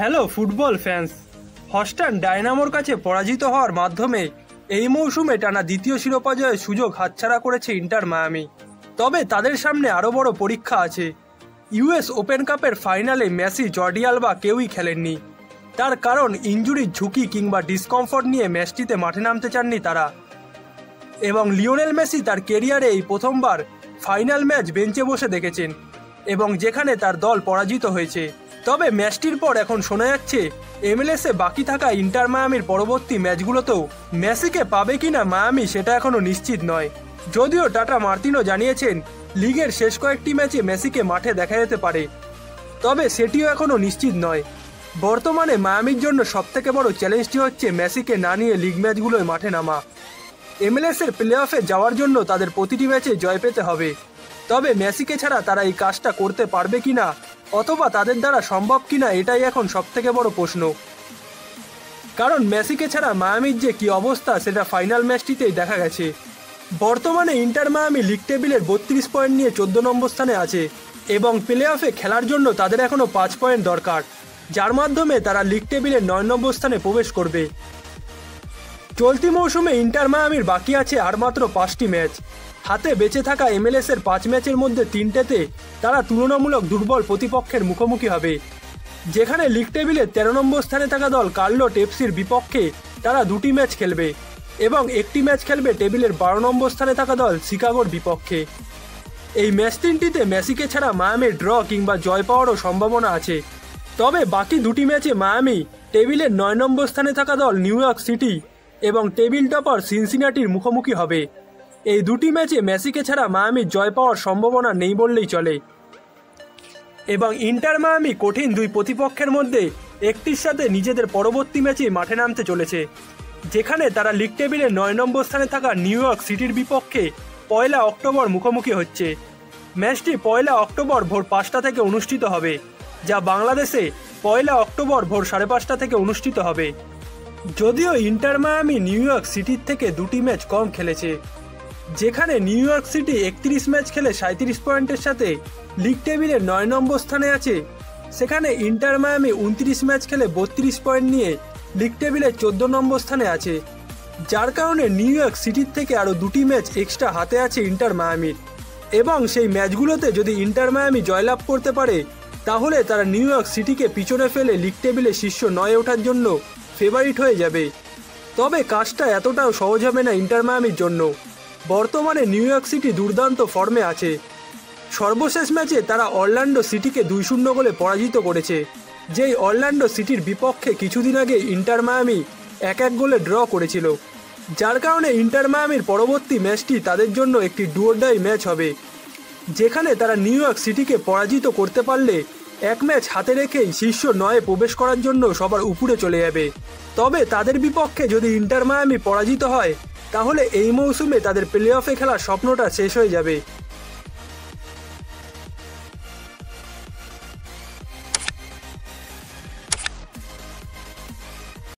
Hello football fans Houston ডায়নামোর কাছে পরাজিত হওয়ার মাধ্যমে এই মৌসুমে টানা দ্বিতীয় শিরোপা জয়ের সুযোগ হাতছাড়া করেছে ইন্টার মায়ামি। তবে তাদের সামনে আরও বড় পরীক্ষা আছে। ইউএস ওপেন কাপের ফাইনালে মেসি জর্ডিয়াল বা কেউই খেলেননি। তার কারণ ইঞ্জুরির ঝুঁকি কিংবা ডিসকমফর্ট নিয়ে ম্যাচটিতে মাঠে নামতে চাননি তারা। এবং লিওনেল মেসি তার কেরিয়ারে এই প্রথমবার ফাইনাল ম্যাচ বেঞ্চে বসে দেখেছেন এবং যেখানে তার দল পরাজিত হয়েছে। তবে ম্যাচটির পর এখন শোনা যাচ্ছে এমএলএসে বাকি থাকা ইন্টার মায়ামির পরবর্তী ম্যাচগুলোতেও মেসিকে পাবে কিনা মায়ামি সেটা এখনও নিশ্চিত নয়। যদিও টাটা মার্তিনো জানিয়েছেন, লিগের শেষ কয়েকটি ম্যাচে মেসিকে মাঠে দেখা যেতে পারে। তবে সেটিও এখনও নিশ্চিত নয়। বর্তমানে মায়ামির জন্য সবথেকে বড় চ্যালেঞ্জটি হচ্ছে মেসিকে না নিয়ে লিগ ম্যাচগুলোয় মাঠে নামা। এমএলএস এর প্লে অফে যাওয়ার জন্য তাদের প্রতিটি ম্যাচে জয় পেতে হবে। তবে মেসিকে ছাড়া তারা এই কাজটা করতে পারবে কিনা অথবা তাদের দ্বারা সম্ভব কিনা এটাই এখন সবথেকে বড় প্রশ্ন। কারণ মেসিকে ছাড়া মায়ামির যে কি অবস্থা, সেটা ফাইনাল ম্যাচটিতেই দেখা গেছে। বর্তমানে ইন্টার মায়ামি লিগ টেবিলের বত্রিশ পয়েন্ট নিয়ে চোদ্দ নম্বর স্থানে আছে এবং প্লে অফে খেলার জন্য তাদের এখনও পাঁচ পয়েন্ট দরকার, যার মাধ্যমে তারা লিগ টেবিলের নয় নম্বর স্থানে প্রবেশ করবে। চলতি মৌসুমে ইন্টার মায়ামির বাকি আছে আর মাত্র পাঁচটি ম্যাচ। হাতে বেঁচে থাকা এমএলএস এর পাঁচ ম্যাচের মধ্যে তিনটেতে তারা তুলনামূলক দুর্বল প্রতিপক্ষের মুখোমুখি হবে। যেখানে লিগ টেবিলে তেরো নম্বর স্থানে থাকা দল কার্লো টেপসির বিপক্ষে তারা দুটি ম্যাচ খেলবে এবং একটি ম্যাচ খেলবে টেবিলের বারো নম্বর স্থানে থাকা দল শিকাগোর বিপক্ষে। এই ম্যাচ তিনটিতে মেসিকে ছাড়া মায়ামির ড্র কিংবা জয় পাওয়ারও সম্ভাবনা আছে। তবে বাকি দুটি ম্যাচে মায়ামি টেবিলের নয় নম্বর স্থানে থাকা দল নিউ ইয়র্ক সিটি এবং টেবিল টপার সিনসিনাটির মুখোমুখি হবে। এই দুটি ম্যাচে মেসিকে ছাড়া মায়ামির জয় পাওয়ার সম্ভাবনা নেই বললেই চলে। এবং ইন্টার মায়ামি কঠিন দুই প্রতিপক্ষের মধ্যে একটির সাথে নিজেদের পরবর্তী ম্যাচে মাঠে নামতে চলেছে, যেখানে তারা লিগ টেবিলে নয় নম্বর স্থানে থাকা নিউ ইয়র্ক সিটির বিপক্ষে পয়লা অক্টোবর মুখোমুখি হচ্ছে। ম্যাচটি পয়লা অক্টোবর ভোর পাঁচটা থেকে অনুষ্ঠিত হবে, যা বাংলাদেশে পয়লা অক্টোবর ভোর সাড়ে পাঁচটা থেকে অনুষ্ঠিত হবে। যদিও ইন্টার মায়ামি, নিউ ইয়র্ক সিটির থেকে দুটি ম্যাচ কম খেলেছে, যেখানে নিউ ইয়র্ক সিটি একত্রিশ ম্যাচ খেলে সাঁত্রিশ পয়েন্টের সাথে লিগ টেবিলে নয় নম্বর স্থানে আছে। সেখানে ইন্টার মায়ামি উনত্রিশ ম্যাচ খেলে বত্রিশ পয়েন্ট নিয়ে লিগ টেবিলে চোদ্দ নম্বর স্থানে আছে। যার কারণে নিউ ইয়র্ক সিটির থেকে আরও দুটি ম্যাচ এক্সট্রা হাতে আছে ইন্টার মায়ামির। এবং সেই ম্যাচগুলোতে যদি ইন্টার মায়ামি জয়লাভ করতে পারে তাহলে তারা নিউ ইয়র্ক সিটিকে পিছনে ফেলে লিগ টেবিলে শীর্ষ নয় ওঠার জন্য ফেভারিট হয়ে যাবে। তবে কাজটা এতটাও সহজ হবে না ইন্টার মায়ামির জন্য। বর্তমানে নিউ ইয়র্ক সিটি দুর্দান্ত ফর্মে আছে। সর্বশেষ ম্যাচে তারা অরল্যান্ডো সিটিকে দুই শূন্য গোলে পরাজিত করেছে। যেই অরল্যান্ডো সিটির বিপক্ষে কিছুদিন আগে ইন্টার মায়ামি এক এক গোলে ড্র করেছিল। যার কারণে ইন্টার মায়ামির পরবর্তী ম্যাচটি তাদের জন্য একটি ডুয়োডাই ম্যাচ হবে। যেখানে তারা নিউ ইয়র্ক সিটিকে পরাজিত করতে পারলে এক ম্যাচ হাতে রেখেই শীর্ষ নয়ে প্রবেশ করার জন্য সবার উপরে চলে যাবে। তবে তাদের বিপক্ষে যদি ইন্টার মায়ামি পরাজিত হয়, তাহলে এই মৌসুমে তাদের প্লে অফে খেলার স্বপ্নটা শেষ হয়ে যাবে।